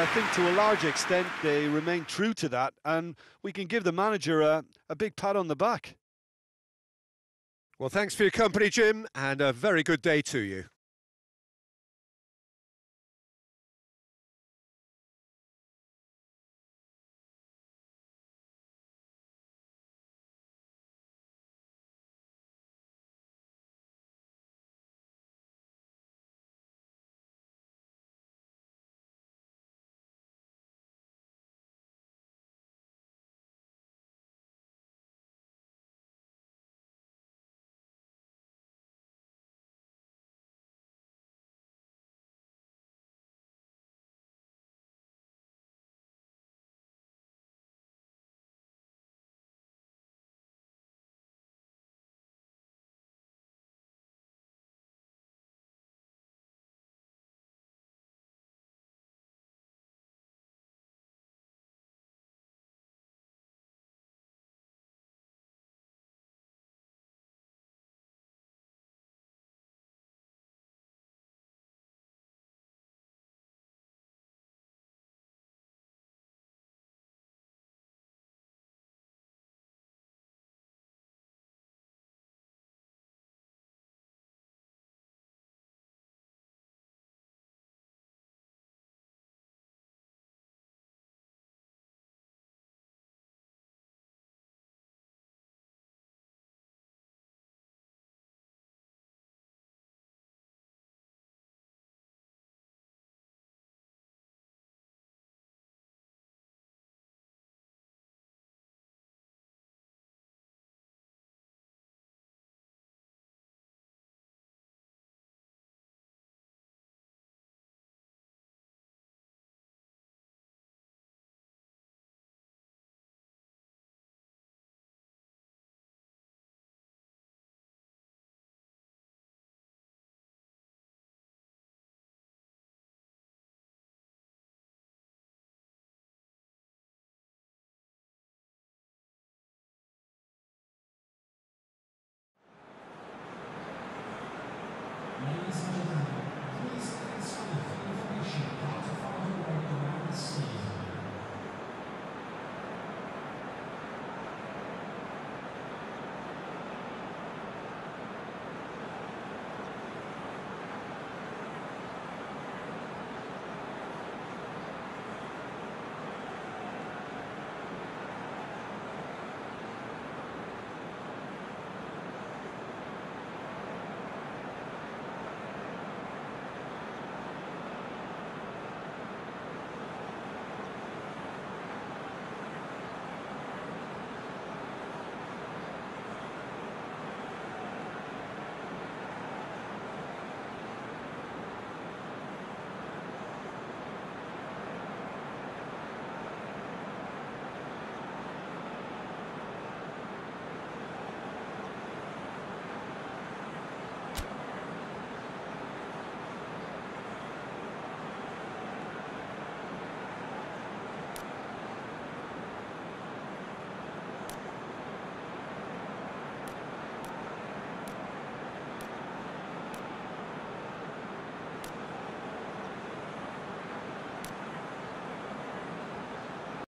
I think to a large extent they remain true to that, and we can give the manager a, a big pat on the back. Well, thanks for your company, Jim, and a very good day to you.